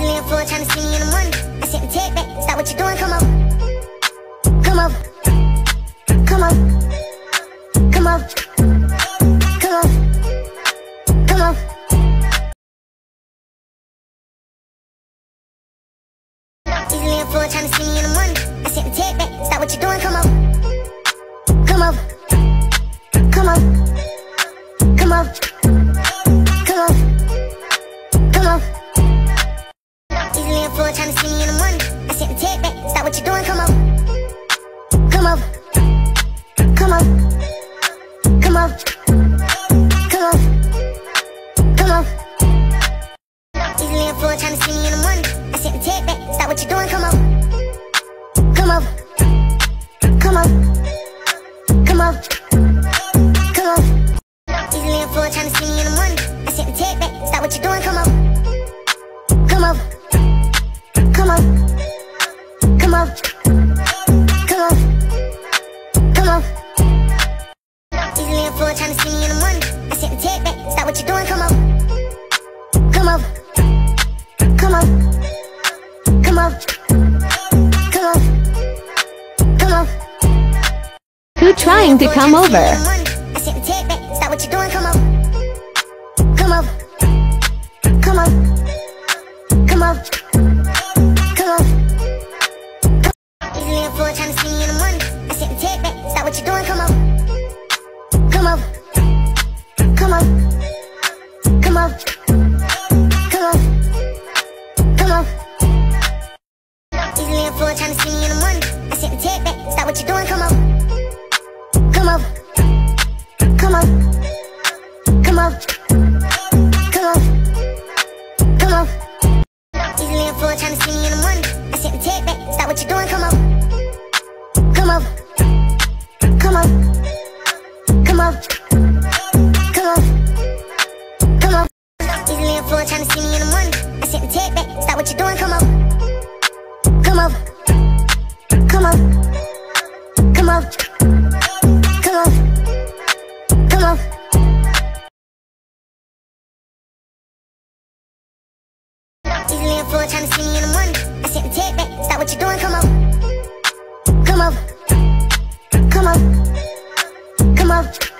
Easily on floor trying to see me in the morning. I said, take back, stop what you're doing, come over. Come over. Come over. Come over. Come over. Come over. Easily on floor trying see me in the morning. I said, take back, stop what you're doing, come over. Come over. Come over. Stop what you're doing, come over. Come over. Come over. Come over. Come over. Come over. Easily on floor trying to see me in the morning. I said, take back, stop what you're doing, come over. Come over. Come over. Come over. Come over. Easily on floor trying to see me in the morning. I said, take back, stop what you're doing, come over. Come over. Who trying to come over? On floor trying to see me in the morning. I said, take back, stop what you're doing, come over. Come over. Come over. Come over. Come over. Come over. Easily on floor trying to see me in the morning. I said, take back, stop what you're doing, come over. Come over. Come over. Come over. Easily on floor trying to see me in the morning. I said, take back, stop what you're doing, come over. Come over. Come over. Come over. Come over. Come over. Easily on floor trying to see me in the morning. I said, take back, stop what you're doing, come over. Come over. Come over. Come over.